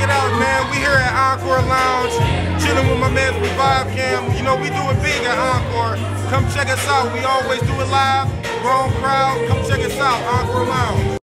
check it out, man. We here at Encore Lounge, chilling with my man Revive Cam. You know, we do it big at Encore. Come check us out. We always do it live. Grown crowd. Come check us out, Encore Lounge.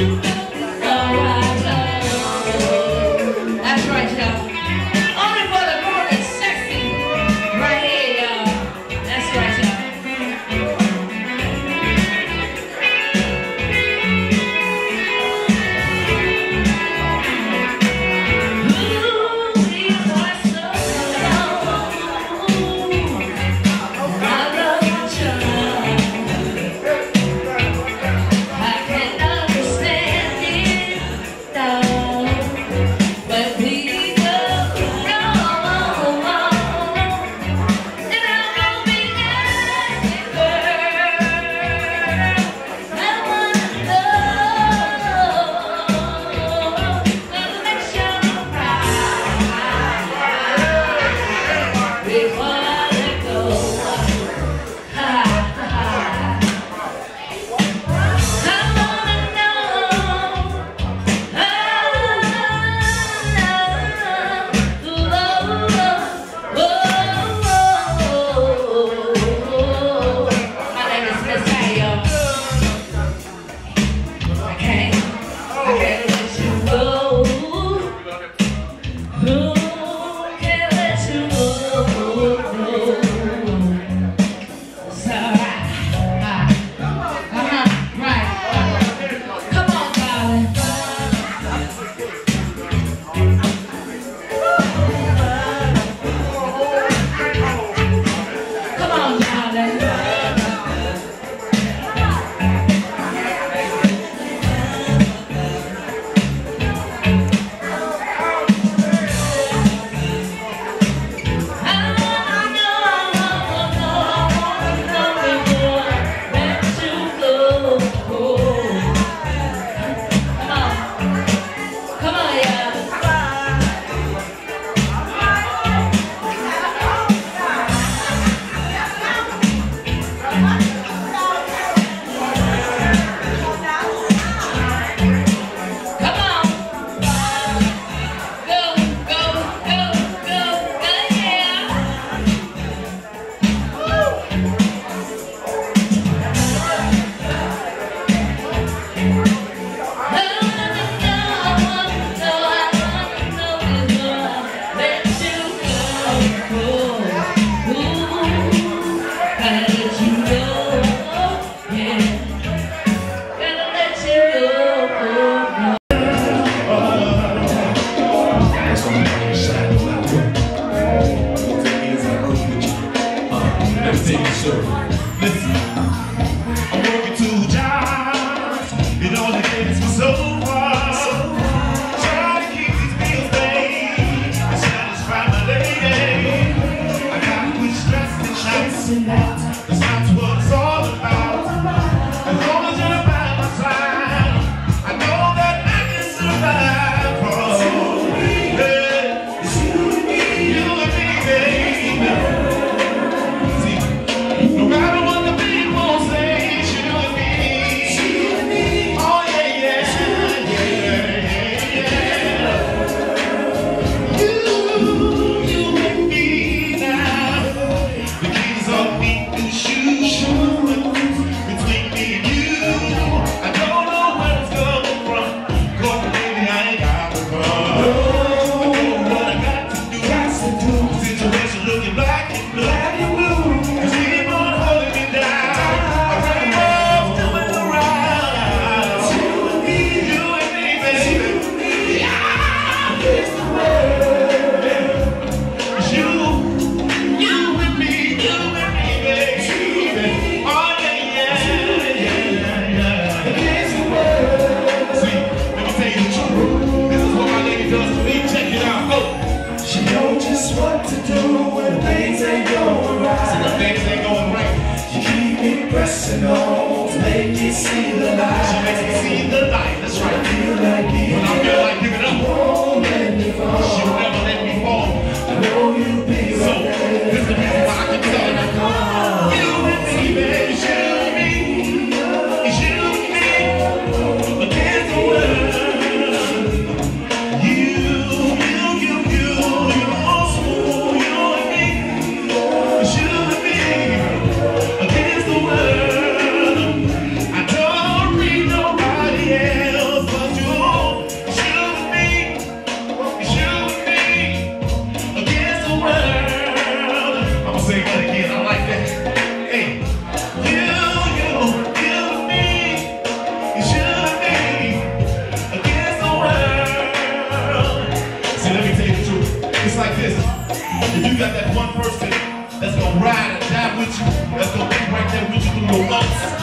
to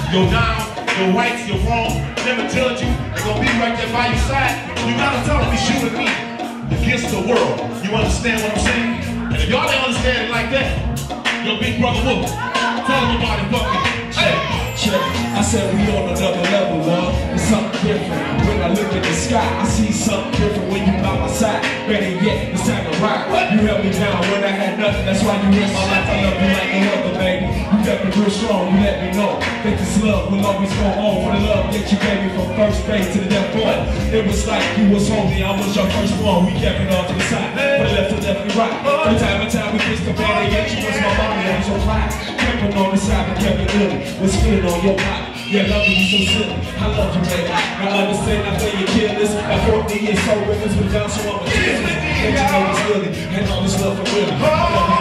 ups, your downs, your rights, your wrongs, never judge you, they're gonna be right there by your side. You gotta tell them it's you and me against the world. You understand what I'm saying? And if y'all ain't understand it like that, your big brother will. Tell them about it, fuck. Hey! Check. I said we on another level, love. It's something different. When I look at the sky, I see something different when you by my side. Better yet, it's time to rock. You held me down when I had nothing. That's why you in my life. I love you like no other, baby. You left me real strong. You let me know that this love will always go on for the love that you gave me from first base to the death point. It was like you was homie. I was your first one. We kept it all to the side. From left to left, we rock. From time to time, we kissed it good. On your body. Yeah, love you so silly. I love you, baby. I understand I feel you kill this. At 40 years so rivers with down, so I'm a this. And you know it's really, and all this love for real. I love you,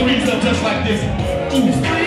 threes up just like this. Ooh.